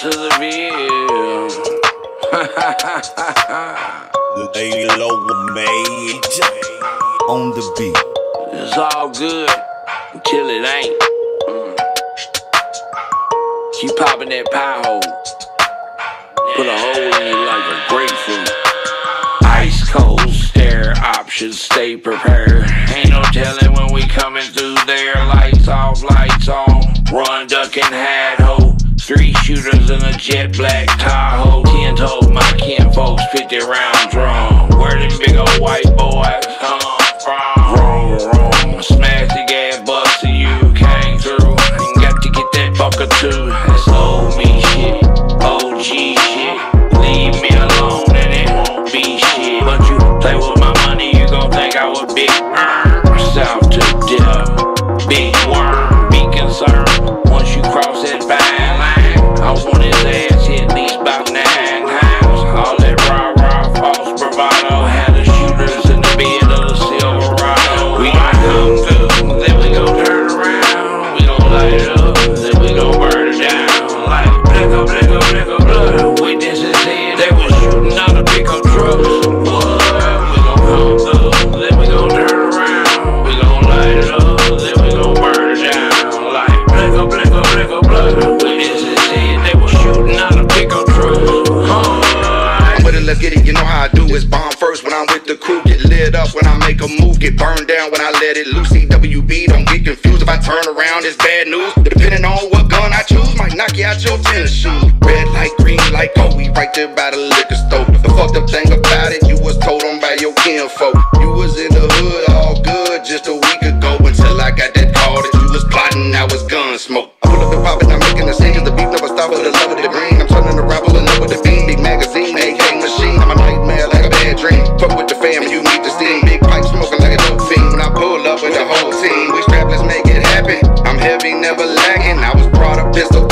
to the bill. Lay low major on the beat. It's all good until it ain't. Mm. Keep popping that pie hole. Put a hole in you like a grapefruit. Ice cold stare options, stay prepared. Ain't no telling when we coming through there. Lights off, lights on. Run, duck, and hat hole. Three shooters in a jet black Tahoe. Ten told my kin folks 50 round drum. let's get it. You know how I do. It's bomb first when I'm with the crew. Get lit up when I make a move. Get burned down when I let it loose. CWB, don't get confused if I turn around. It's bad news. Depending on what gun I choose, might knock you out your tennis shoes. Red light, green light, go. We right there by the liquor store. The fucked up thing about it, you was told on by your kinfolk. You was in the hood, all good, just a week ago until I got that call that you was plotting. I was gun smoke. I pull up and pop it, I'm making a scene. The beat never stop, with the love of the green. I'm Heavy, never lagging. I was brought up pistol.